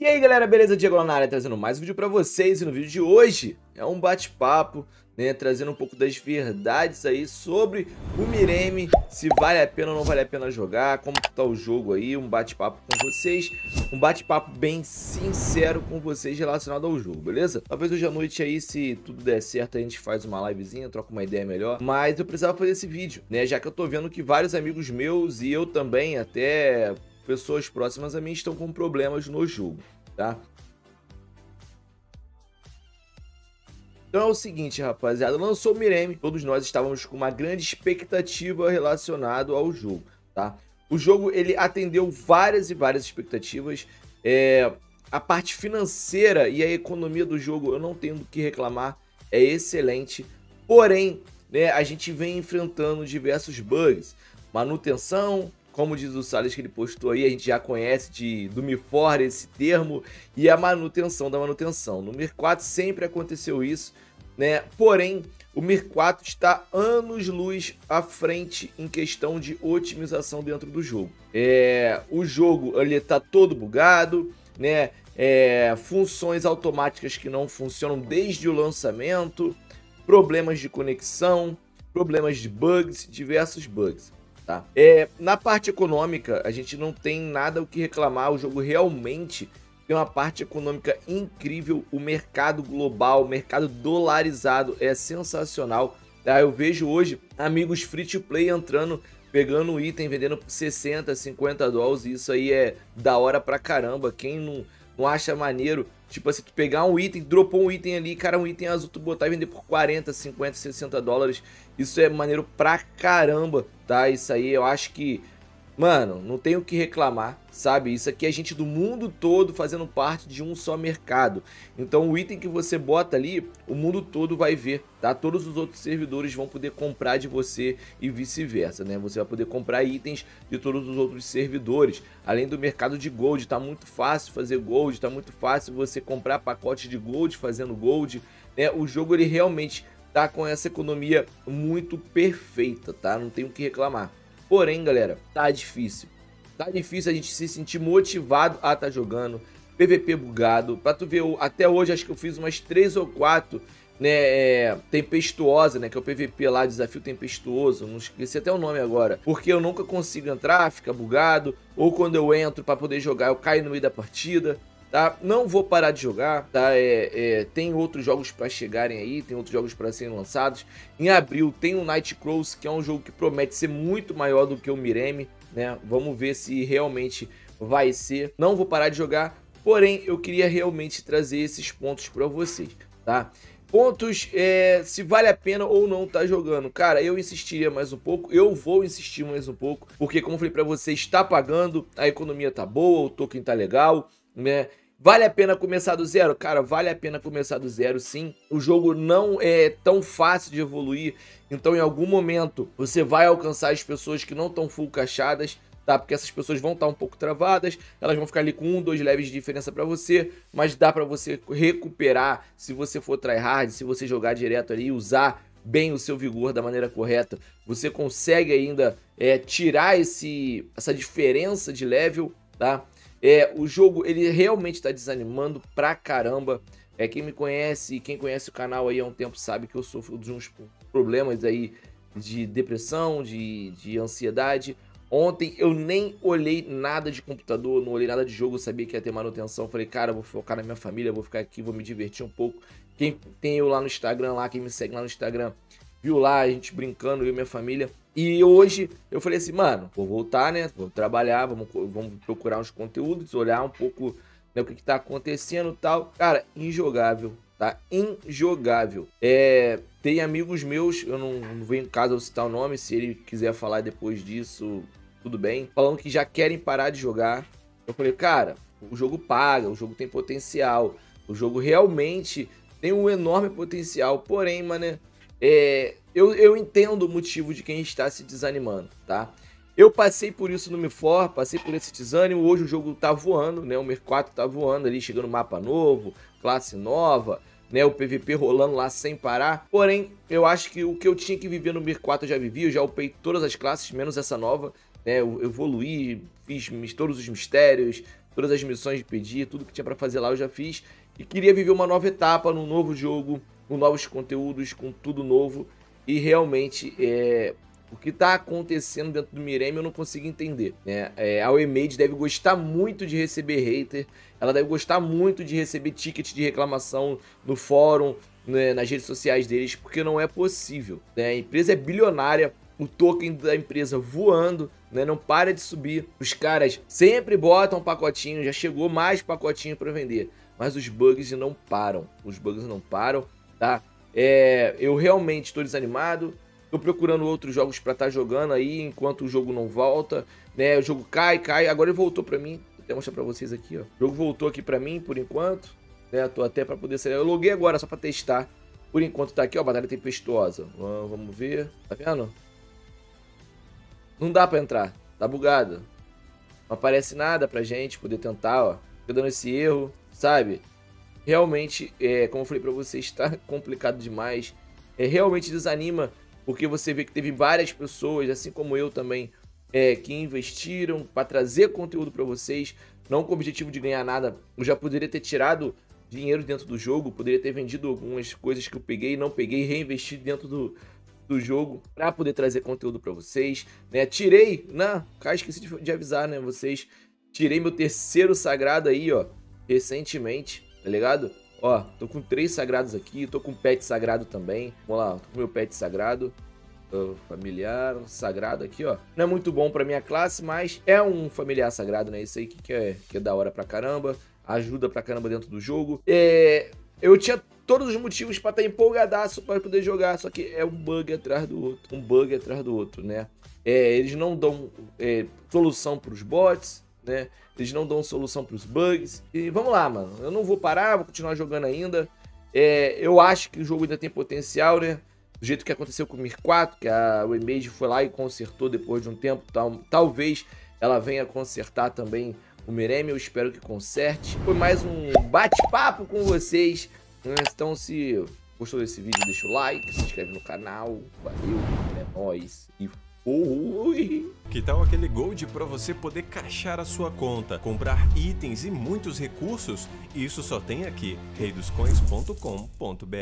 E aí galera, beleza? Diego área trazendo mais um vídeo pra vocês. E no vídeo de hoje é um bate-papo, né, trazendo um pouco das verdades aí sobre o Mireme, se vale a pena ou não vale a pena jogar, como tá o jogo aí, um bate-papo com vocês, um bate-papo bem sincero com vocês relacionado ao jogo, beleza? Talvez hoje à noite aí, se tudo der certo, a gente faz uma livezinha, troca uma ideia melhor, mas eu precisava fazer esse vídeo, né, já que eu tô vendo que vários amigos meus e eu também, até pessoas próximas a mim estão com problemas no jogo, tá? Então é o seguinte, rapaziada, lançou o Mireme, todos nós estávamos com uma grande expectativa relacionada ao jogo, tá? O jogo, ele atendeu várias e várias expectativas, é, a parte financeira e a economia do jogo, eu não tenho do que reclamar, é excelente, porém, né, a gente vem enfrentando diversos bugs, manutenção, como diz o Salles que ele postou aí, a gente já conhece de, do MIFOR esse termo, e a manutenção da manutenção. No Mir 4 sempre aconteceu isso, né? Porém, o Mir 4 está anos-luz à frente em questão de otimização dentro do jogo. É, o jogo ele está todo bugado, né? É, funções automáticas que não funcionam desde o lançamento, problemas de conexão, problemas de bugs, diversos bugs. Tá? É, na parte econômica, a gente não tem nada o que reclamar. O jogo realmente tem uma parte econômica incrível. O mercado global, o mercado dolarizado é sensacional. Tá? Eu vejo hoje amigos free to play entrando, pegando um item, vendendo por 60, 50 dólares. Isso aí é da hora pra caramba. Quem não, não acha maneiro, tipo assim, tu pegar um item, dropou um item ali, cara, um item azul, tu botar e vender por 40, 50, 60 dólares. Isso é maneiro pra caramba tá? Isso aí eu acho que, mano, não tem o que reclamar, sabe? Isso aqui é gente do mundo todo fazendo parte de um só mercado. Então o item que você bota ali, o mundo todo vai ver, tá? Todos os outros servidores vão poder comprar de você e vice-versa, né? Você vai poder comprar itens de todos os outros servidores. Além do mercado de gold, tá muito fácil fazer gold, tá muito fácil você comprar pacotes de gold fazendo gold, né? O jogo ele realmente tá com essa economia muito perfeita, tá? Não tem o que reclamar. Porém, galera, tá difícil. Tá difícil a gente se sentir motivado a tá jogando. PVP bugado. Pra tu ver, até hoje acho que eu fiz umas 3 ou 4, né, é, tempestuosa, né, que é o PVP lá, desafio tempestuoso, não esqueci até o nome agora. Porque eu nunca consigo entrar, fica bugado, ou quando eu entro para poder jogar, eu caio no meio da partida tá? Não vou parar de jogar, tá? É, é tem outros jogos para chegarem aí, tem outros jogos para serem lançados. Em abril tem o Night Cross, que é um jogo que promete ser muito maior do que o Mireme, né? Vamos ver se realmente vai ser. Não vou parar de jogar, porém eu queria realmente trazer esses pontos para vocês, tá? Pontos, é, se vale a pena ou não tá jogando. Cara, eu insistiria mais um pouco, eu vou insistir mais um pouco, porque como eu falei para vocês, está pagando, a economia tá boa, o token tá legal, né? Vale a pena começar do zero? Cara, vale a pena começar do zero, sim. O jogo não é tão fácil de evoluir, então em algum momento você vai alcançar as pessoas que não estão full cachadas, tá? Porque essas pessoas vão estar um pouco travadas, elas vão ficar ali com um, dois leves de diferença para você, mas dá para você recuperar se você for tryhard, se você jogar direto ali e usar bem o seu vigor da maneira correta, você consegue ainda é, tirar esse, essa diferença de level, tá? É, o jogo, ele realmente está desanimando pra caramba. É, quem me conhece, quem conhece o canal aí há um tempo sabe que eu sofro de uns problemas aí de depressão, de, de ansiedade. Ontem eu nem olhei nada de computador, não olhei nada de jogo, sabia que ia ter manutenção. Falei, cara, vou focar na minha família, vou ficar aqui, vou me divertir um pouco. Quem tem eu lá no Instagram, lá, quem me segue lá no Instagram, viu lá a gente brincando, eu e minha família. E hoje eu falei assim, mano, vou voltar, né? Vou trabalhar, vamos, vamos procurar uns conteúdos, olhar um pouco né, o que, que tá acontecendo e tal. Cara, injogável, tá? Injogável. É, tem amigos meus, eu não, não venho em casa citar o nome, se ele quiser falar depois disso, tudo bem. Falando que já querem parar de jogar. Eu falei, cara, o jogo paga, o jogo tem potencial. O jogo realmente tem um enorme potencial. Porém, mano, é, eu, eu entendo o motivo de quem está se desanimando, tá? Eu passei por isso no MIFOR, passei por esse desânimo. Hoje o jogo tá voando, né? O 4 tá voando ali, chegando mapa novo, classe nova, né? O PVP rolando lá sem parar. Porém, eu acho que o que eu tinha que viver no MIR 4 eu já vivi. Eu já upei todas as classes, menos essa nova. Né? Eu evoluí, fiz todos os mistérios, todas as missões de pedir, tudo que tinha para fazer lá eu já fiz. E queria viver uma nova etapa num novo jogo, com novos conteúdos, com tudo novo. E realmente, é, o que está acontecendo dentro do Mireme eu não consigo entender. Né? É, a Wemade deve gostar muito de receber hater, ela deve gostar muito de receber ticket de reclamação no fórum, né, nas redes sociais deles, porque não é possível. Né? A empresa é bilionária, o token da empresa voando, né? Não para de subir. Os caras sempre botam pacotinho, já chegou mais pacotinho para vender, mas os bugs não param. Os bugs não param, tá? É, eu realmente estou desanimado. Tô procurando outros jogos para estar tá jogando aí enquanto o jogo não volta, né? O jogo cai, cai. Agora ele voltou para mim. Vou até mostrar para vocês aqui, ó. O jogo voltou aqui para mim por enquanto, né? Tô até para poder sair. Eu loguei agora só para testar. Por enquanto tá aqui, ó, batalha tempestuosa. Vamos ver. Tá vendo? Não dá para entrar. Tá bugado. Não aparece nada pra gente poder tentar, ó. Fica dando esse erro, sabe? Realmente, é, como eu falei pra vocês, tá complicado demais. É, realmente desanima porque você vê que teve várias pessoas, assim como eu também, é, que investiram para trazer conteúdo para vocês, não com o objetivo de ganhar nada. Eu já poderia ter tirado dinheiro dentro do jogo, poderia ter vendido algumas coisas que eu peguei, não peguei, reinvesti dentro do, do jogo para poder trazer conteúdo para vocês, né? Tirei, né? Cara, esqueci de, de avisar, né, vocês. Tirei meu terceiro sagrado aí, ó, recentemente, tá ligado? Ó, tô com três sagrados aqui, tô com pet sagrado também. Vamos lá, tô com meu pet sagrado. familiar, sagrado aqui, ó. Não é muito bom pra minha classe, mas é um familiar sagrado, né? Isso aí que, que, é, que é da hora pra caramba. Ajuda pra caramba dentro do jogo. É, eu tinha todos os motivos para estar tá empolgadaço para poder jogar, só que é um bug atrás do outro, um bug atrás do outro, né? É, eles não dão é, solução para os bots, né? Eles não dão solução para os bugs. E vamos lá, mano. Eu não vou parar, vou continuar jogando ainda. É, eu acho que o jogo ainda tem potencial, né? Do jeito que aconteceu com o Mir 4, que a Remage foi lá e consertou depois de um tempo. Tal, talvez ela venha consertar também o Mireme. Eu espero que conserte. Foi mais um bate-papo com vocês. Né? Então, se gostou desse vídeo, deixa o like, se inscreve no canal. Valeu, é nóis e Ui. Que tal aquele Gold para você poder caixar a sua conta, comprar itens e muitos recursos? Isso só tem aqui, reidoscoins.com.br.